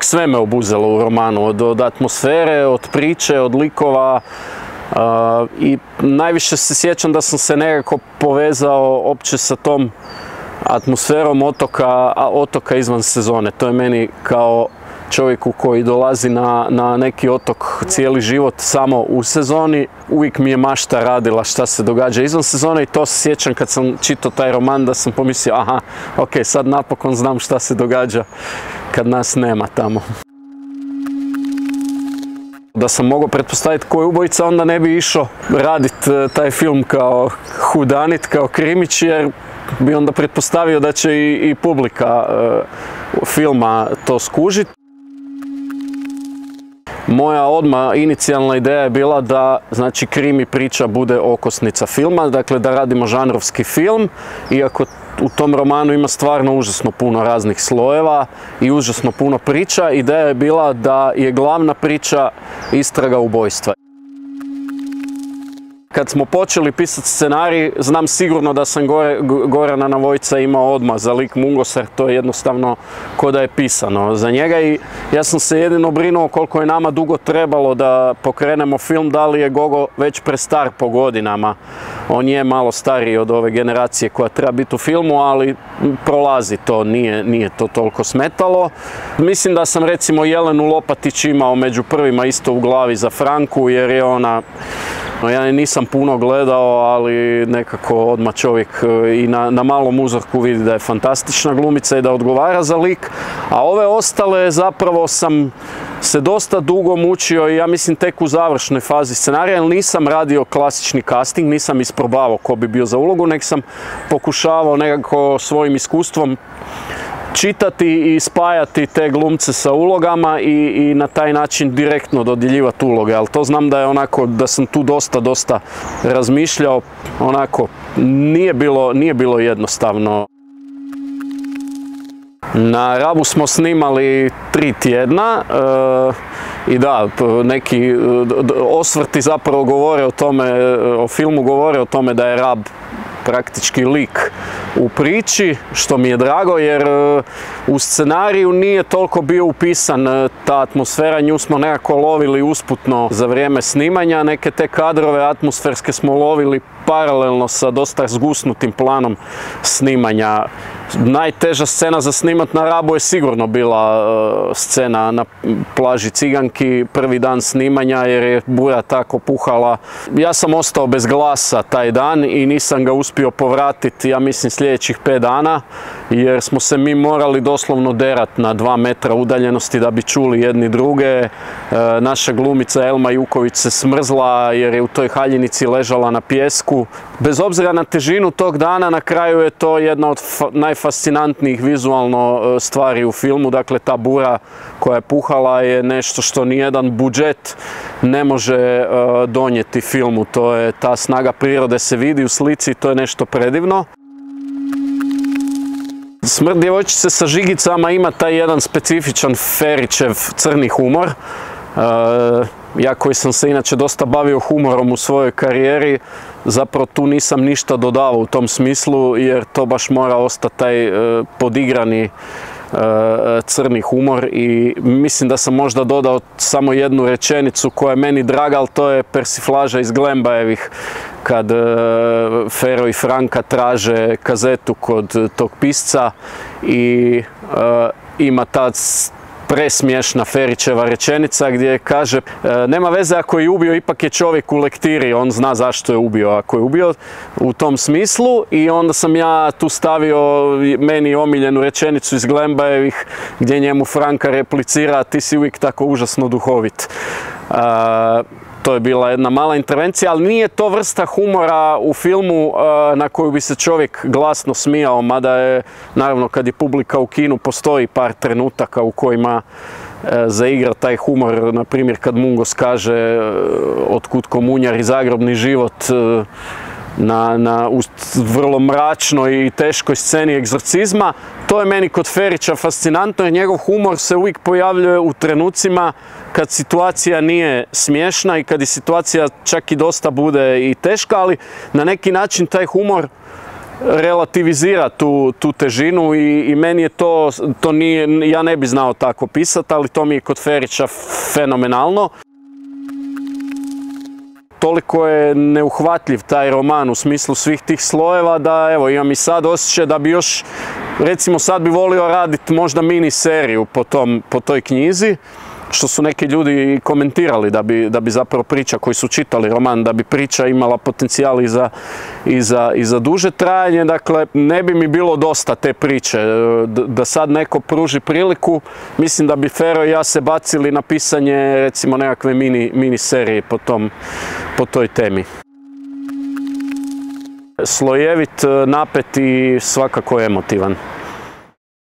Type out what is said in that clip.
Sve me obuzelo u romanu, od, atmosfere, od priče, od likova. I najviše se sjećam da sam se nekako povezao opće sa tom atmosferom otoka, a otoka izvan sezone. To je meni kao čovjeku koji dolazi na, na neki otok cijeli život samo u sezoni, uvijek mi je mašta radila šta se događa izvan sezone i to se sjećam kad sam čitao taj roman da sam pomislio aha, ok, sad napokon znam šta se događa kad nas nema tamo. Da sam mogao pretpostaviti ko je ubojica, onda ne bi išao raditi e, taj film kao hudanit, kao krimić, jer bi onda pretpostavio da će i, publika e, filma to skužiti. Moja odma inicijalna ideja je bila da znači krimi priča bude okosnica filma, dakle da radimo žanrovski film, iako u tom romanu ima stvarno užasno puno raznih slojeva i užasno puno priča. Ideja je bila da je glavna priča istraga ubojstva. Kad smo počeli pisati scenarij, znam sigurno da sam Gore, Gorana Navojca imao odmah za lik Mungosar, to je jednostavno ko da je pisano za njega i ja sam se jedino brinuo koliko je nama dugo trebalo da pokrenemo film, da li je Gogo već prestar po godinama. On je malo stariji od ove generacije koja treba biti u filmu, ali prolazi to, nije, nije to toliko smetalo. Mislim da sam recimo Jelenu Lopatić imao među prvima isto u glavi za Franku, jer je ona ja nisam puno gledao, ali nekako odmah čovjek e, i na, na malom uzorku vidi da je fantastična glumica i da odgovara za lik. A ove ostale zapravo sam se dosta dugo mučio i ja mislim tek u završnoj fazi scenarija, jer nisam radio klasični casting, nisam isprobavao ko bi bio za ulogu, nek sam pokušavao nekako svojim iskustvom čitati i spajati te glumce sa ulogama i, i na taj način direktno dodjeljivati uloge, ali to znam da je onako, da sam tu dosta, dosta razmišljao, onako, nije bilo, nije bilo jednostavno. Na Rabu smo snimali tri tjedna e, i da, neki osvrti zapravo govore o tome, o filmu govore o tome da je Rab praktički lik u priči, što mi je drago jer e, u scenariju nije toliko bio upisan e, ta atmosfera, nju smo nekako lovili usputno za vrijeme snimanja, neke te kadrove atmosferske smo lovili paralelno sa dosta zgusnutim planom snimanja. Najteža scena za snimat na Rabu je sigurno bila e, scena na plaži Ciganki, prvi dan snimanja jer je buja tako puhala. Ja sam ostao bez glasa taj dan i nisam ga uspio povratiti, ja mislim sljedećih pet dana, jer smo se mi morali doslovno derat na dva metra udaljenosti da bi čuli jedni druge. E, naša glumica Elma Juković se smrzla jer je u toj haljinici ležala na pjesku Bez obzira na težinu tog dana, na kraju je to jedna od najfascinantnijih vizualno e, stvari u filmu. Dakle, ta bura koja je puhala je nešto što nijedan budžet ne može e, donijeti filmu. To je ta snaga prirode se vidi u slici, to je nešto predivno. Smrt djevojčice sa žigicama ima taj jedan specifičan Ferićev crni humor. E, ja koji sam se inače dosta bavio humorom u svojoj karijeri, zapravo tu nisam ništa dodavao u tom smislu jer to baš mora ostati taj e, podigrani e, crni humor i mislim da sam možda dodao samo jednu rečenicu koja je meni draga, ali to je persiflaža iz Glembajevih kad e, Fero i Franka traže kazetu kod tog pisca i ima ta presmiješna Ferićeva rečenica gdje kaže e, nema veze ako je ubio, ipak je čovjek u lektiri, on zna zašto je ubio ako je ubio u tom smislu i onda sam ja tu stavio meni omiljenu rečenicu iz Glembajevih gdje njemu Franka replicira ti si uvijek tako užasno duhovit. E, to je bila jedna mala intervencija, ali nije to vrsta humora u filmu e, na koju bi se čovjek glasno smijao, mada je, naravno, kad je publika u kinu, postoji par trenutaka u kojima e, zaigra taj humor, na primjer kad Mungos kaže e, otkud komunjar i zagrobni život, na, na u vrlo mračnoj i teškoj sceni egzorcizma. To je meni kod Ferića fascinantno jer njegov humor se uvijek pojavljuje u trenucima kad situacija nije smiješna i kad i situacija čak i dosta bude i teška, ali na neki način taj humor relativizira tu, tu težinu i, i meni je to, to nije, ja ne bi znao tako pisati, ali to mi je kod Ferića fenomenalno toliko je neuhvatljiv taj roman u smislu svih tih slojeva da evo imam i sad osjećaj da bi još recimo sad bi volio raditi možda mini seriju po, tom, po toj knjizi što su neki ljudi komentirali da bi, da bi zapravo priča koji su čitali roman, da bi priča imala potencijal i za, i za, i za duže trajanje. Dakle, ne bi mi bilo dosta te priče. Da sad neko pruži priliku, mislim da bi Fero i ja se bacili na pisanje recimo nekakve mini, mini serije po, tom, po toj temi. Slojevit, napet i svakako emotivan.